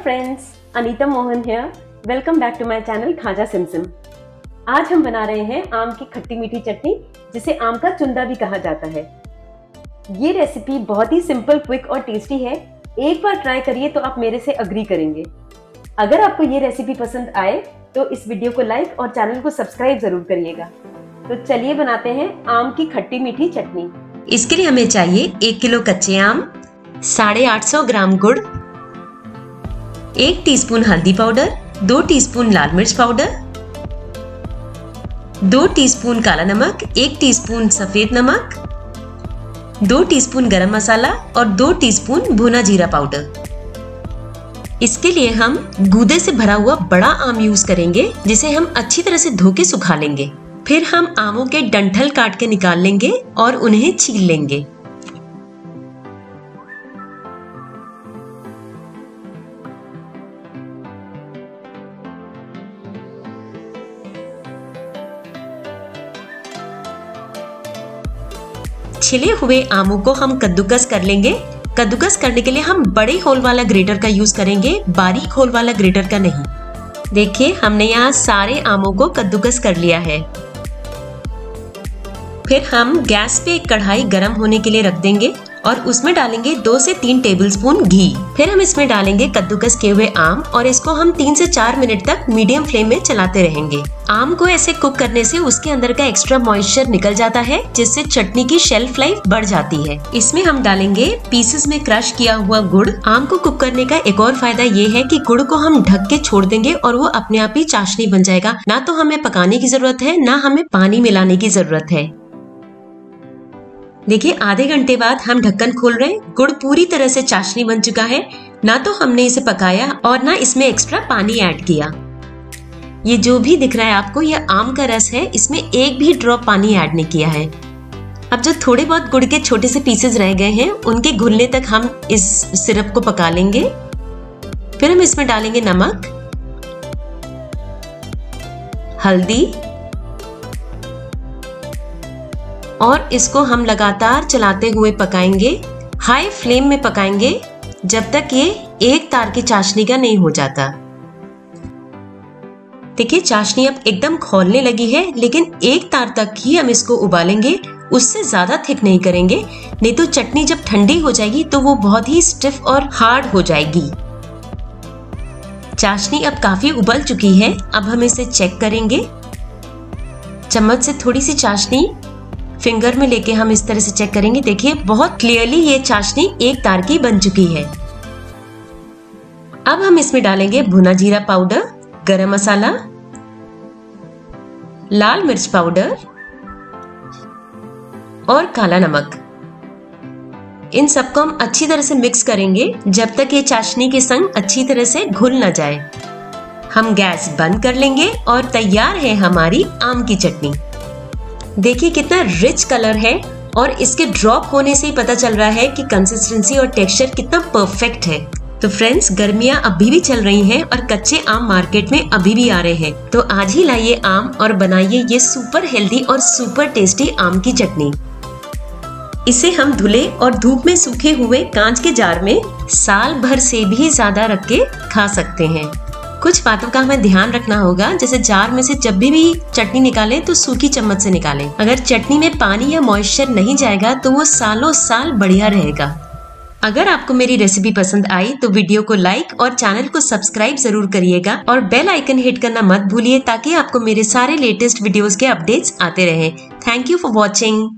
अनीता मोहन है welcome back to my channel Khaja Simsim आज हम बना रहे हैं आम की खट्टी मीठी चटनी, जिसे आम का चुंदा भी कहा जाता है। ये रेसिपी बहुत ही सिंपल क्विक और टेस्टी है। एक बार ट्राई करिए तो आप मेरे से अग्री करेंगे। अगर आपको ये रेसिपी पसंद आए तो इस वीडियो को लाइक और चैनल को सब्सक्राइब ज़रूर करिएगा। तो चलिए बनाते हैं आम की खट्टी मीठी चटनी। इसके लिए हमें चाहिए एक किलो कच्चे आम, साढ़े ग्राम गुड़ एक टीस्पून हल्दी पाउडर दो टीस्पून लाल मिर्च पाउडर दो टीस्पून काला नमक, एक टीस्पून सफ़ेद नमक, दो टीस्पून गरम मसाला और दो टीस्पून भुना जीरा पाउडर इसके लिए हम गूदे से भरा हुआ बड़ा आम यूज़ करेंगे, जिसे हम अच्छी तरह से धो के सुखा लेंगे। फिर हम आमों के डंठल काट के निकाल लेंगे और उन्हें छील लेंगे। छिले हुए आमों को हम कद्दूकस कर लेंगे। कद्दूकस करने के लिए हम बड़े होल वाला ग्रेटर का यूज़ करेंगे, बारीक होल वाला ग्रेटर का नहीं। देखिए, हमने यहाँ सारे आमों को कद्दूकस कर लिया है। फिर हम गैस पे एक कढ़ाई गर्म होने के लिए रख देंगे। और उसमें डालेंगे दो से तीन टेबलस्पून घी। फिर हम इसमें डालेंगे कद्दूकस किए हुए आम और इसको हम तीन से चार मिनट तक मीडियम फ्लेम में चलाते रहेंगे। आम को ऐसे कुक करने से उसके अंदर का एक्स्ट्रा मॉइस्चर निकल जाता है, जिससे चटनी की शेल्फ लाइफ बढ़ जाती है। इसमें हम डालेंगे पीसेस में क्रश किया हुआ गुड़। आम को कुक करने का एक और फ़ायदा ये है कि गुड़ को हम ढक के छोड़ देंगे और वो अपने आप ही चाशनी बन जाएगा। ना तो हमें पकाने की ज़रूरत है, ना हमें पानी मिलाने की ज़रूरत है। देखिए, आधे घंटे बाद हम ढक्कन खोल रहे हैं। गुड़ पूरी तरह से चाशनी बन चुका है। ना तो हमने इसे पकाया और ना इसमें एक्स्ट्रा पानी ऐड किया। ये जो भी दिख रहा है आपको, ये आम का रस है। इसमें एक भी ड्रॉप पानी ऐड नहीं किया है। अब जो थोड़े बहुत गुड़ के छोटे से पीसेस रह गए हैं, उनके घुलने तक हम इस सिरप को पका लेंगे। फिर हम इसमें डालेंगे नमक, हल्दी और इसको हम लगातार चलाते हुए पकाएँगे। हाई फ्लेम में पकाएँगे, जब तक ये एक तार की चाशनी का नहीं हो जाता। देखिए, चाशनी अब एकदम खोलने लगी है, लेकिन एक तार तक ही हम इसको उबालेंगे। उससे ज़्यादा थिक नहीं करेंगे, नहीं तो चटनी जब ठंडी हो जाएगी तो वो बहुत ही स्टिफ और हार्ड हो जाएगी। चाशनी अब काफ़ी उबल चुकी है, अब हम इसे चेक करेंगे। चम्मच से थोड़ी सी चाशनी फिंगर में लेके हम इस तरह से चेक करेंगे। देखिए, बहुत क्लियरली ये चाशनी एक तार की बन चुकी है। अब हम इसमें डालेंगे भुना जीरा पाउडर, गरम मसाला, लाल मिर्च पाउडर और काला नमक। इन सबको हम अच्छी तरह से मिक्स करेंगे, जब तक ये चाशनी के संग अच्छी तरह से घुल ना जाए। हम गैस बंद कर लेंगे और तैयार है हमारी आम की चटनी। देखिए कितना रिच कलर है और इसके ड्रॉप होने से ही पता चल रहा है कि कंसिस्टेंसी और टेक्सचर कितना परफेक्ट है। तो फ्रेंड्स गर्मियाँ अभी भी चल रही हैं और कच्चे आम मार्केट में अभी भी आ रहे हैं। तो आज ही लाइए आम और बनाइए ये सुपर हेल्दी और सुपर टेस्टी आम की चटनी। इसे हम धुले और धूप में सूखे हुए कांच के जार में साल भर से भी ज़्यादा रख के खा सकते हैं। कुछ बातों का हमें ध्यान रखना होगा। जैसे जार में से जब भी भी चटनी निकाले तो सूखी चम्मच से निकालें। अगर चटनी में पानी या मॉइस्चर नहीं जाएगा तो वो सालों साल बढ़िया रहेगा। अगर आपको मेरी रेसिपी पसंद आई तो वीडियो को लाइक और चैनल को सब्सक्राइब ज़रूर करिएगा और बेल आइकन हिट करना मत भूलिए, ताकि आपको मेरे सारे लेटेस्ट वीडियोस के अपडेट्स आते रहे। Thank you for watching